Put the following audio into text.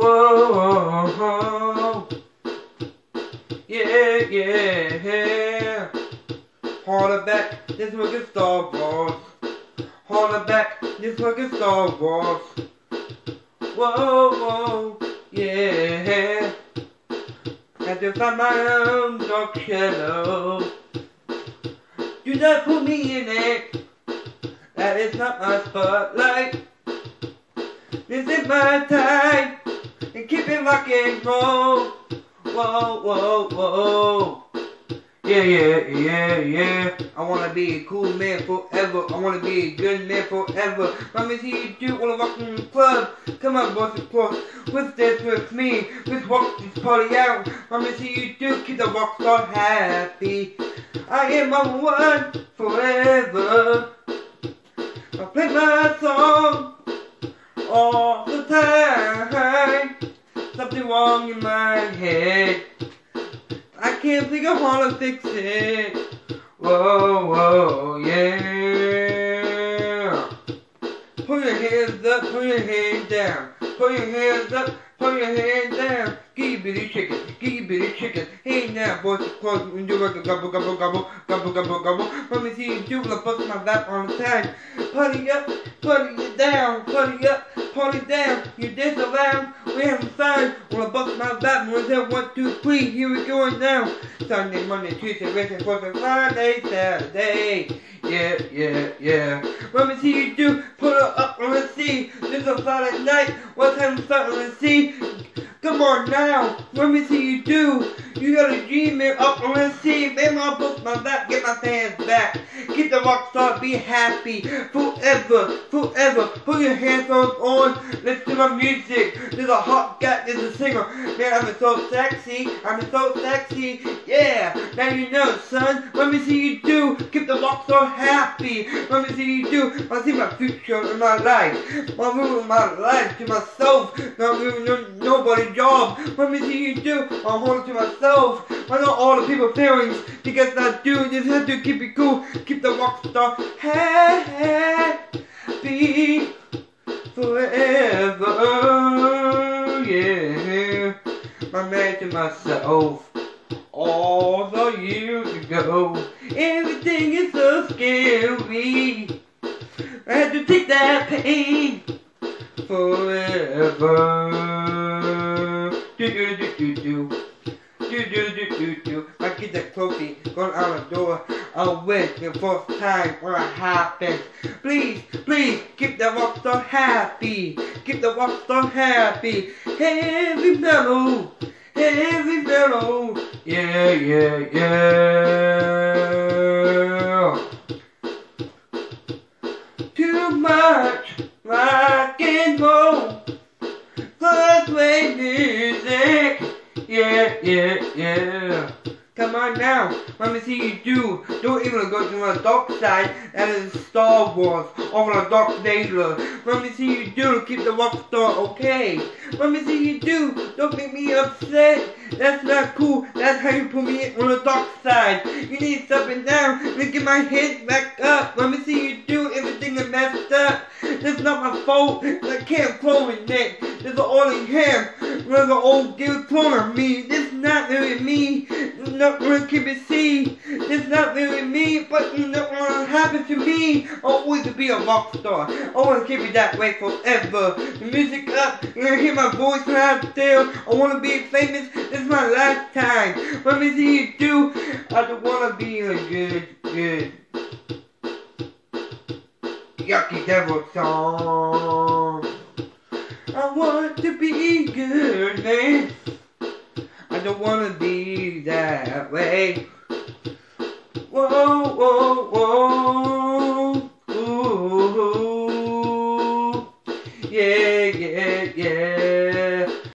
Whoa, yeah, yeah. Hold it back, this work is Star Wars. Hold it back, this work is Star Wars. Whoa, whoa, yeah. Had to find my own dark shadow. Do not put me in it. That is not my spotlight. This is my time. Keep it rock and roll. Whoa, whoa, whoa. Yeah, yeah, yeah, yeah. I wanna be a cool man forever. I wanna be a good man forever. Me see you do all the rock in the club. Come on, boys and girls. Let's with me. Let's walk this party out. Me see you do keep the rock star happy. I am my one forever. I play my song all the time. Something wrong in my head. I can't think of how to fix it. Whoa, whoa, yeah. Put your hands up, put your hands down. Put your hands up, put your hands down. Your bitty chicken, your bitty chicken. Now, boys, close and do like a gobble, gobble, gobble, gobble, gobble, gobble. Let me see you do like bust my lap on the time. Putty up, putty it down, putty up, putty down. You dance around, we have fun. Wanna bust my lap, one, two, three. Here we go now. Sunday, Monday, Tuesday, Wednesday, Thursday, Friday, Saturday. Yeah, yeah, yeah. Let me see you do, put it up, let me see. This is a Friday night, what time is starting, me see. Come on now, let me see you do. You gotta dream it up, let me see. Baby, I'll bust my back, get my fans back. Get the rock star, be happy. Forever, forever. Put your headphones on, listen to my music. There's a hot guy, there's a singer. Man, I'm so sexy, I'm so sexy. Yeah, now you know, son. Let me see you do. Keep the rock star happy. Let me see you do. I see my future in my life. I'm moving my life to myself. Not moving no, nobody's job. Let me see you do. I'm holding to myself. I know all the people feelings because I do this have to keep it cool. Keep the rock star happy forever. Yeah, I made to myself all the years ago. Everything is so scary. I had to take that pain forever. Do do do do do. Do do do do. I get the trophy, going out the door. I'll win the fourth time when it happens. Please, please, keep the rock so happy. Keep the rock so happy. Heavy metal, heavy metal. Yeah, yeah, yeah. Too much rock and roll. Wave music. Yeah, yeah, yeah. Come on now, let me see you do. Don't even go to the dark side. That is Star Wars over the Dark Vader. Let me see you do. Keep the rock star okay. Let me see you do. Don't make me upset. That's not cool. That's how you put me on the dark side. You need something down. Let me get my head back up. Let me see you do. Everything is messed up. That's not my fault. I can't clone it. There's an all in him. There's an old guild clone me. This is not really me. This not can be seen. This is not really me, but not what happened to me. I always to be a rock star. To keep it that way forever. The music up. You're gonna hear my voice out there. I want to be famous. This is my lifetime. Let me see you do. I don't want to be a good, good. Yucky Devil song. I want to be good, man. I don't want to be that way. Whoa, whoa,